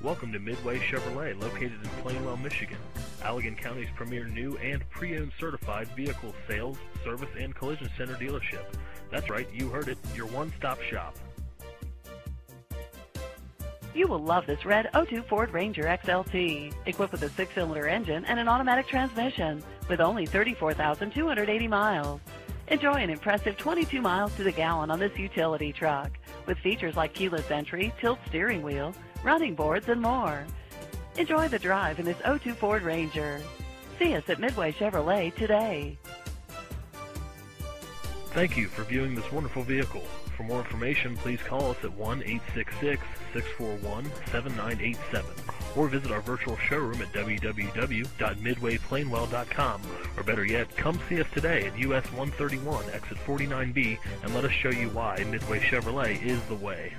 Welcome to Midway Chevrolet, located in Plainwell, Michigan, Allegan County's premier new and pre-owned certified vehicle sales, service, and collision center dealership. That's right, you heard it, your one-stop shop. You will love this red 02 Ford Ranger XLT, equipped with a six-cylinder engine and an automatic transmission, with only 34,280 miles. Enjoy an impressive 22 miles to the gallon on this utility truck, with features like keyless entry, tilt steering wheel, running boards, and more. Enjoy the drive in this 02 Ford Ranger. See us at Midway Chevrolet today. Thank you for viewing this wonderful vehicle. For more information, please call us at 1-866-641-7987 or visit our virtual showroom at www.midwayplainwell.com or better yet, come see us today at US 131 exit 49B and let us show you why Midway Chevrolet is the way.